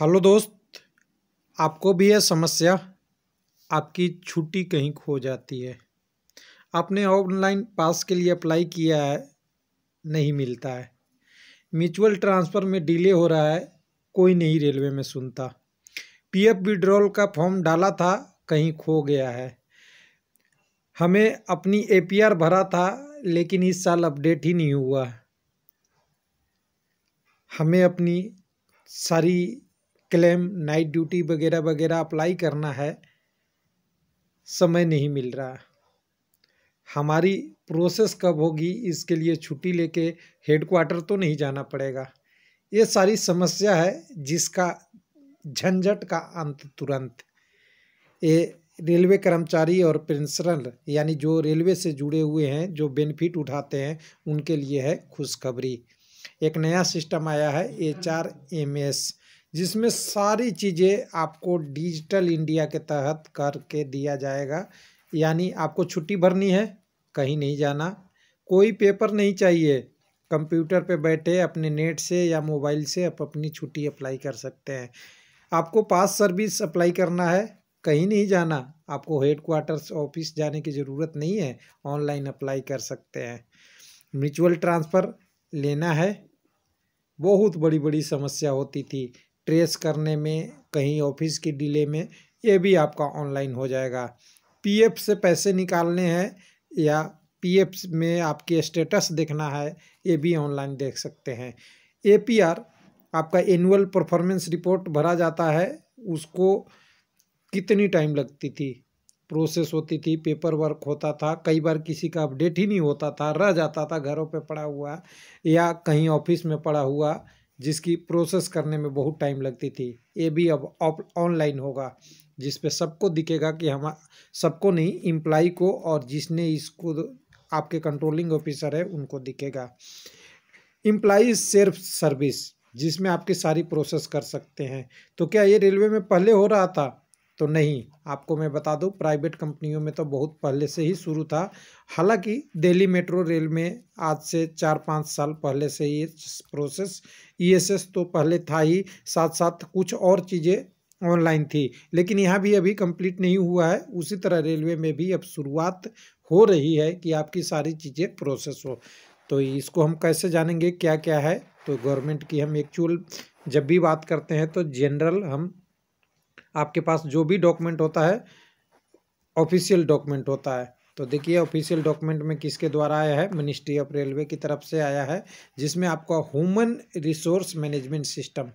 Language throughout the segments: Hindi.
हेलो दोस्त, आपको भी है समस्या आपकी छुट्टी कहीं खो जाती है। आपने ऑनलाइन पास के लिए अप्लाई किया है, नहीं मिलता है। म्यूचुअल ट्रांसफ़र में डिले हो रहा है, कोई नहीं रेलवे में सुनता। पीएफ विड्रॉल का फॉर्म डाला था, कहीं खो गया है। हमें अपनी एपीआर भरा था, लेकिन इस साल अपडेट ही नहीं हुआ। हमें अपनी सारी क्लेम नाइट ड्यूटी वगैरह वगैरह अप्लाई करना है समय नहीं मिल रहा हमारी प्रोसेस कब होगी इसके लिए छुट्टी लेके हेडक्वार्टर तो नहीं जाना पड़ेगा। ये सारी समस्या है जिसका झंझट का अंत तुरंत। ये रेलवे कर्मचारी और पेंशनर यानी जो रेलवे से जुड़े हुए हैं जो बेनिफिट उठाते हैं उनके लिए है खुशखबरी। एक नया सिस्टम आया है एच आर एम एस जिसमें सारी चीज़ें आपको डिजिटल इंडिया के तहत करके दिया जाएगा। यानी आपको छुट्टी भरनी है, कहीं नहीं जाना। कोई पेपर नहीं चाहिए। कंप्यूटर पे बैठे अपने नेट से या मोबाइल से आप अपनी छुट्टी अप्लाई कर सकते हैं। आपको पास सर्विस अप्लाई करना है, कहीं नहीं जाना। आपको हेड क्वार्टर्स ऑफ़िस जाने की ज़रूरत नहीं है, ऑनलाइन अप्लाई कर सकते हैं। म्यूचुअल ट्रांसफ़र लेना है। बहुत बड़ी बड़ी समस्या होती थी। ट्रेस करने में, कहीं ऑफ़िस की डिले में, ये भी आपका ऑनलाइन हो जाएगा। पीएफ से पैसे निकालने हैं या पीएफ में आपके स्टेटस देखना है, ये भी ऑनलाइन देख सकते हैं। एपीआर, आपका एनुअल परफॉर्मेंस रिपोर्ट भरा जाता है, उसको कितनी टाइम लगती थी? प्रोसेस होती थी, पेपर वर्क होता था, कई बार किसी का अपडेट ही नहीं होता था, रह जाता था, घरों पे पड़ा हुआ या कहीं ऑफ़िस में पड़ा हुआ। जिसकी प्रोसेस करने में बहुत टाइम लगती थी। ये भी अब ऑनलाइन होगा, जिस पे सबको दिखेगा कि हम, सबको नहीं इम्प्लाई को और जिसने इसको आपके कंट्रोलिंग ऑफिसर है, उनको दिखेगा। इम्प्लाई सेल्फ सर्विस जिसमें आपकी सारी प्रोसेस कर सकते हैं। तो क्या ये रेलवे में पहले हो रहा था? तो नहीं। आपको मैं बता दूँ प्राइवेट कंपनियों में तो बहुत पहले से ही शुरू था। हालाँकि दिल्ली मेट्रो रेल में आज से चार पाँच साल पहले से ये प्रोसेस ईएसएस तो पहले था ही। साथ साथ कुछ और चीज़ें ऑनलाइन थी। लेकिन यहाँ भी अभी कंप्लीट नहीं हुआ है। उसी तरह रेलवे में भी अब शुरुआत हो रही है कि आपकी सारी चीज़ें प्रोसेस हो। तो इसको हम कैसे जानेंगे क्या क्या है? तो गवर्नमेंट की हम एक्चुअल जब भी बात करते हैं तो जनरल हम आपके पास जो भी डॉक्यूमेंट होता है ऑफिशियल डॉक्यूमेंट होता है। तो देखिए ऑफिशियल डॉक्यूमेंट में किसके द्वारा आया है? मिनिस्ट्री ऑफ़ रेलवे की तरफ़ से आया है, जिसमें आपका ह्यूमन रिसोर्स मैनेजमेंट सिस्टम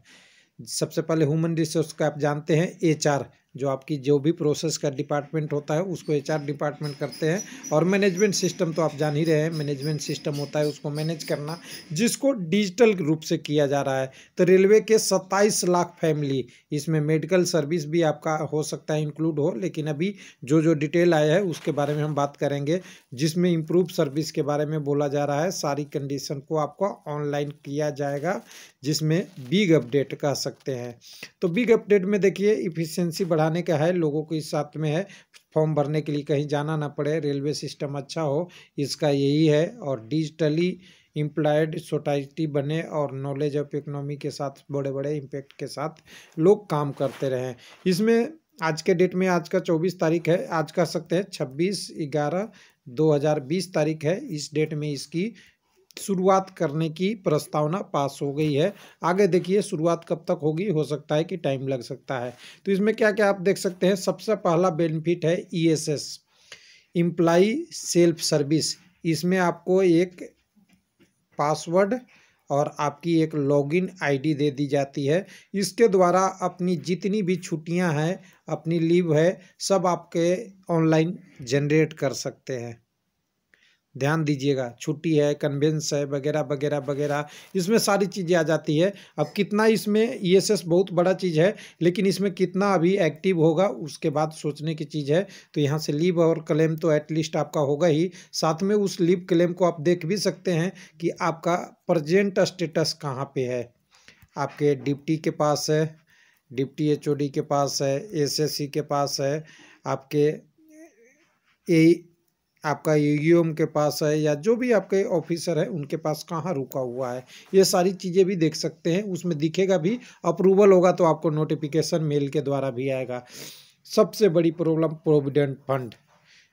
सबसे पहले ह्यूमन रिसोर्स का आप जानते हैं एचआर जो आपकी जो भी प्रोसेस का डिपार्टमेंट होता है, उसको एचआर डिपार्टमेंट करते हैं। और मैनेजमेंट सिस्टम तो आप जान ही रहे हैं मैनेजमेंट सिस्टम होता है, उसको मैनेज करना, जिसको डिजिटल रूप से किया जा रहा है। तो रेलवे के सत्ताईस लाख फैमिली इसमें मेडिकल सर्विस भी आपका हो सकता है इंक्लूड हो, लेकिन अभी जो जो डिटेल आया है, उसके बारे में हम बात करेंगे, जिसमें इम्प्रूव सर्विस के बारे में बोला जा रहा है। सारी कंडीशन को आपको ऑनलाइन किया जाएगा। जिसमें बिग अपडेट कह सकते हैं। तो बिग अपडेट में देखिए इफिशियंसी बढ़ाने का है, लोगों को इस साथ में है। फॉर्म भरने के लिए कहीं जाना ना पड़े, रेलवे सिस्टम अच्छा हो, इसका यही है। और डिजिटली इम्प्लॉयड सोसाइटी बने और नॉलेज ऑफ़ इकोनॉमी के साथ बड़े बड़े इम्पैक्ट के साथ लोग काम करते रहें। इसमें आज के डेट में, आज का चौबीस तारीख है, आज कह सकते हैं छब्बीस ग्यारह दो हज़ार बीस तारीख है। इस डेट में इसकी शुरुआत करने की प्रस्तावना पास हो गई है। आगे देखिए, शुरुआत कब तक होगी? हो सकता है कि टाइम लग सकता है। तो इसमें क्या क्या आप देख सकते हैं? सबसे पहला बेनिफिट है ईएसएस इम्प्लाई सेल्फ सर्विस इसमें आपको एक पासवर्ड और आपकी एक लॉगिन आईडी दे दी जाती है। इसके द्वारा अपनी जितनी भी छुट्टियाँ हैं, अपनी लीव है, सब आपके ऑनलाइन जनरेट कर सकते हैं। ध्यान दीजिएगा। छुट्टी है कन्वेंस है, वगैरह वगैरह वगैरह, इसमें सारी चीज़ें आ जाती है। अब कितना इसमें ई एस एस बहुत बड़ा चीज़ है, लेकिन इसमें कितना अभी एक्टिव होगा, उसके बाद सोचने की चीज़ है। तो यहाँ से लीव और क्लेम तो एटलीस्ट आपका होगा ही। साथ में उस लीव क्लेम को आप देख भी सकते हैं कि आपका प्रजेंट स्टेटस कहाँ पर है। आपके डिप्टी के पास है, डिप्टी एचओडी के पास है, एसएससी के पास है, आपके ए आपका यूम के पास है या जो भी आपके ऑफिसर है, उनके पास कहाँ रुका हुआ है? ये सारी चीज़ें भी देख सकते हैं। उसमें दिखेगा भी, अप्रूवल होगा तो आपको नोटिफिकेशन मेल के द्वारा भी आएगा। सबसे बड़ी प्रॉब्लम प्रोविडेंट फंड।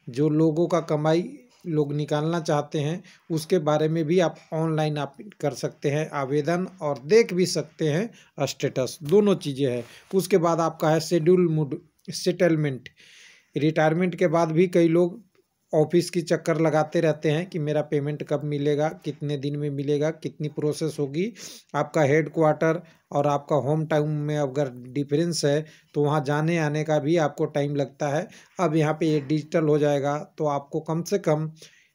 जो लोगों का कमाई लोग निकालना चाहते हैं, उसके बारे में भी आप ऑनलाइन आप कर सकते हैं, आवेदन और देख भी सकते हैं, स्टेटस। दोनों चीज़ें हैं। उसके बाद आपका है शेड्यूल मूड, सेटलमेंट। रिटायरमेंट के बाद भी कई लोग ऑफ़िस की चक्कर लगाते रहते हैं कि मेरा पेमेंट कब मिलेगा, कितने दिन में मिलेगा, कितनी प्रोसेस होगी। आपका हेड क्वार्टर और आपका होम टाउन में अगर डिफरेंस है तो वहाँ जाने आने का भी आपको टाइम लगता है। अब यहाँ पे ये डिजिटल हो जाएगा तो आपको कम से कम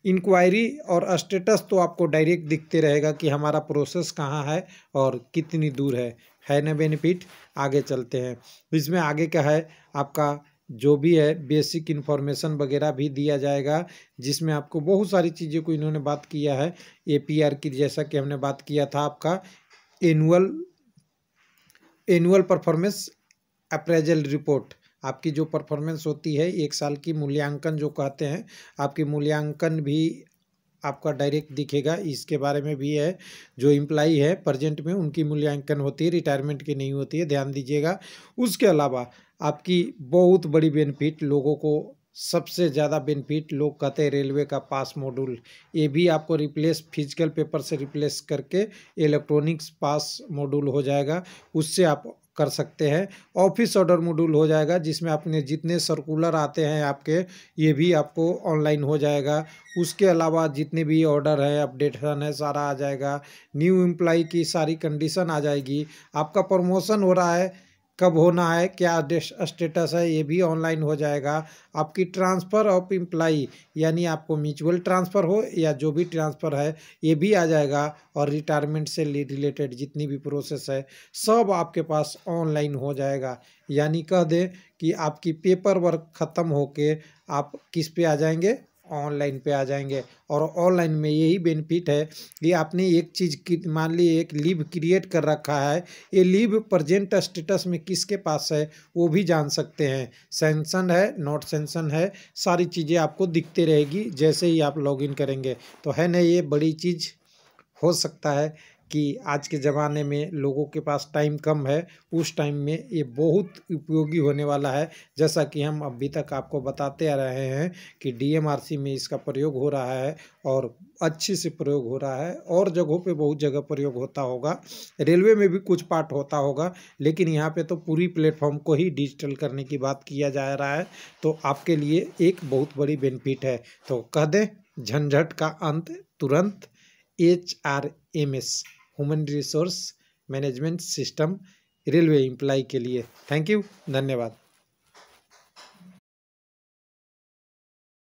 इंक्वायरी और स्टेटस तो आपको डायरेक्ट दिखते रहेगा कि हमारा प्रोसेस कहाँ है और कितनी दूर है। है ना बेनिफिट आगे चलते हैं। इसमें आगे क्या है? आपका जो भी है बेसिक इन्फॉर्मेशन वगैरह भी दिया जाएगा, जिसमें आपको बहुत सारी चीज़ें को इन्होंने बात किया है। एपीआर की जैसा कि हमने बात किया था आपका annual annual performance appraisal report आपकी जो परफॉर्मेंस होती है, एक साल की मूल्यांकन जो कहते हैं, आपकी मूल्यांकन भी आपका डायरेक्ट दिखेगा। इसके बारे में भी है, जो इम्प्लाई है प्रजेंट में उनकी मूल्यांकन होती है रिटायरमेंट की नहीं होती है, ध्यान दीजिएगा। उसके अलावा आपकी बहुत बड़ी बेनिफिट लोगों को, सबसे ज़्यादा बेनिफिट लोग कहते हैं रेलवे का पास मॉड्यूल। ये भी आपको रिप्लेस, फ़िज़िकल पेपर से रिप्लेस करके इलेक्ट्रॉनिक्स पास मॉड्यूल हो जाएगा, उससे आप कर सकते हैं। ऑफ़िस ऑर्डर मॉड्यूल हो जाएगा, जिसमें अपने जितने सर्कुलर आते हैं आपके, ये भी आपको ऑनलाइन हो जाएगा। उसके अलावा जितने भी ऑर्डर है, अपडेशन है, सारा आ जाएगा। न्यू एम्प्लॉय की सारी कंडीशन आ जाएगी। आपका प्रमोशन हो रहा है कब होना है, क्या स्टेटस है, ये भी ऑनलाइन हो जाएगा। आपकी ट्रांसफ़र ऑफ़ इम्प्लाई यानी आपको म्यूचुअल ट्रांसफ़र हो या जो भी ट्रांसफ़र है, ये भी आ जाएगा और रिटायरमेंट से रिलेटेड जितनी भी प्रोसेस है, सब आपके पास ऑनलाइन हो जाएगा। यानी कह दें कि आपकी पेपर वर्क ख़त्म होके आप किस पे आ जाएँगे? ऑनलाइन पे आ जाएँगे। और ऑनलाइन में यही बेनिफिट है कि आपने एक चीज़ मान ली एक लीव क्रिएट कर रखा है, ये लीव प्रजेंट स्टेटस में किसके पास है, वो भी जान सकते हैं। सेंसन है, नॉट सेंसन है, सारी चीज़ें आपको दिखते रहेगी, जैसे ही आप लॉगिन करेंगे। तो है ना, ये बड़ी चीज़ हो सकता है कि आज के ज़माने में लोगों के पास टाइम कम है, उस टाइम में ये बहुत उपयोगी होने वाला है। जैसा कि हम अभी तक आपको बताते आ रहे हैं कि डीएमआरसी में इसका प्रयोग हो रहा है और अच्छे से प्रयोग हो रहा है और जगहों पे बहुत जगह प्रयोग होता होगा। रेलवे में भी कुछ पार्ट होता होगा, लेकिन यहाँ पे तो पूरी प्लेटफॉर्म को ही डिजिटल करने की बात किया जा रहा है। तो आपके लिए एक बहुत बड़ी बेनिफिट है। तो कह दें, झंझट का अंत तुरंत H R M S human resource management system railway employee के लिए। थैंक यू धन्यवाद।